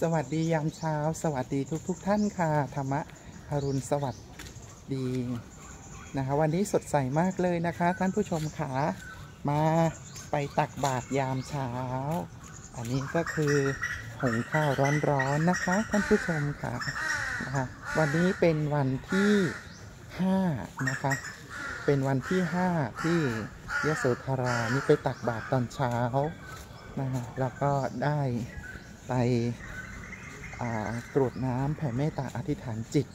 สวัสดียามเช้า สวัสดีทุกทท่านค่ะธรรมะอรุณสวัสดีนะคะ วันนี้สดใสมากเลยนะคะ ท่านผู้ชมค่ะมาไปตักบาตรยามเช้า อันนี้ก็คือหุงข้าวร้อนๆนะคะ ท่านผู้ชมค่ะนะคะวันนี้เป็นวันที่5นะคะ เป็นวันที่ 5 ที่ยโสธรานี่ไปตักบาตรตอนเช้านะคะแล้วก็ได้ไป กรวดน้ำแผ่เมตตาอธิษฐานจิต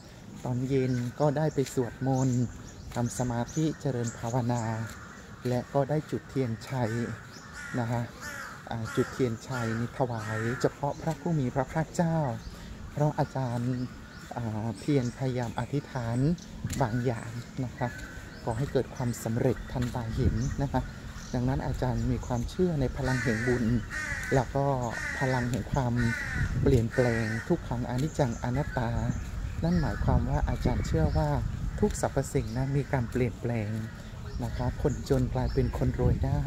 ตอนเย็นก็ได้ไปสวดมนต์ทำสมาธิเจริญภาวนา และก็ได้จุดเทียนชัยนะคะจุดเทียนชัยนี่ถวาย เฉพาะพระผู้มีพระภาคเจ้า เพราะอาจารย์เพียรพยายามอธิษฐานบางอย่างนะคะขอให้เกิดความสำเร็จทันตาเห็นนะคะ ดังนั้นอาจารย์มีความเชื่อในพลังแห่งบุญ แล้วก็พลังแห่งความเปลี่ยนแปลงทุกขังอนิจจังอนัตตา นั่นหมายความว่าอาจารย์เชื่อว่าทุกสรรพสิ่งนะมีการเปลี่ยนแปลงนะคะคนจนกลายเป็นคนรวยได้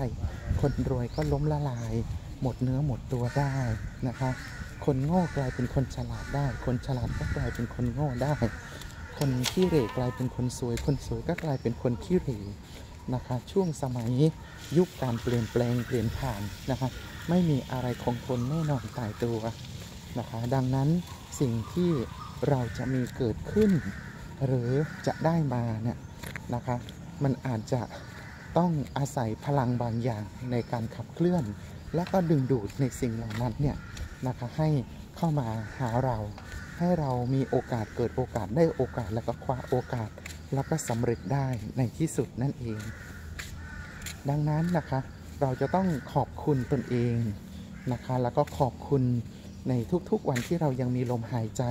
คนรวยก็ล้มละลาย หมดเนื้อหมดตัวได้นะคะ คนโง่กลายเป็นคนฉลาดได้ คนฉลาดก็กลายเป็นคนโง่ได้ คนขี้เหร่กลายเป็นคนสวย คนสวยก็กลายเป็นคนขี้เหร่ นะคะช่วงสมัยยุคการเปลี่ยนแปลงเปลี่ยนผ่านนะคะไม่มีอะไรคงทนแน่นอนตายตัวนะคะดังนั้นสิ่งที่เราจะมีเกิดขึ้น หรือจะได้มาเนี่ยนะคะมันอาจจะต้องอาศัยพลังบางอย่างในการขับเคลื่อน และก็ดึงดูดในสิ่งเหล่านั้นเนี่ยนะคะให้เข้ามาหาเรา ให้เรามีโอกาสเกิดโอกาสได้โอกาสแล้วก็คว้าโอกาส แล้วก็สำเร็จได้ในที่สุดนั่นเอง ดังนั้นนะคะ เราจะต้องขอบคุณตนเองนะคะ แล้วก็ขอบคุณในทุกๆวันที่เรายังมีลมหายใจ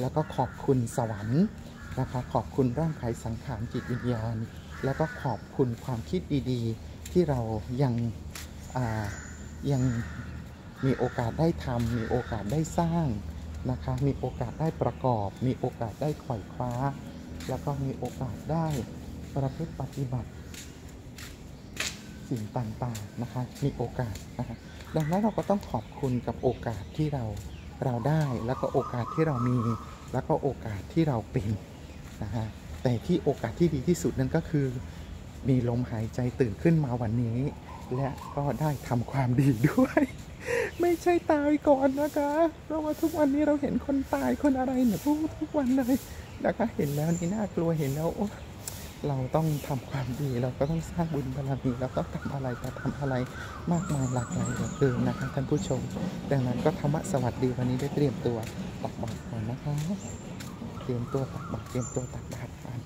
แล้วก็ขอบคุณสวรรค์นะคะ ขอบคุณร่างกายสังขารจิตวิญญาณ แล้วก็ขอบคุณความคิดดีๆ ที่เรายังยังมีโอกาสได้ทำมีโอกาสได้สร้างนะคะ มีโอกาสได้ประกอบ มีโอกาสได้ขวอยคว้า แล้วก็มีโอกาสได้ประพฤติปฏิบัติ สิ่งต่างๆนะคะมีโอกาสนะคะดังนั้นเราก็ต้องขอบคุณกับโอกาสที่เราเราได้แล้วก็โอกาสที่เรามี แล้วก็โอกาสที่เราเป็นนะคะแต่ที่โอกาสที่ดีที่สุดนั่นก็คือ มีลมหายใจตื่นขึ้นมาวันนี้ และก็ได้ทำความดีด้วย ไม่ใช่ตายก่อนนะคะเพราะว่าทุกวันนี้เราเห็นคนตายคนอะไรเนี่ยทุกวันเลย นะคะเห็นแล้วนี่น่ากลัวเห็นแล้วโอ้เราต้องทำความดีเราก็ต้องสร้างบุญบารมีเราก็ทำอะไรแต่ทำอะไรมากมายหลากหลายเหลือเกินนะคะท่านผู้ชม ดังนั้นก็ธรรมะสวัสดีวันนี้ได้เตรียมตัวตักบาตรก่อนนะคะ เตรียมตัวตักบาตรเตรียมตัวตักบาตรกัน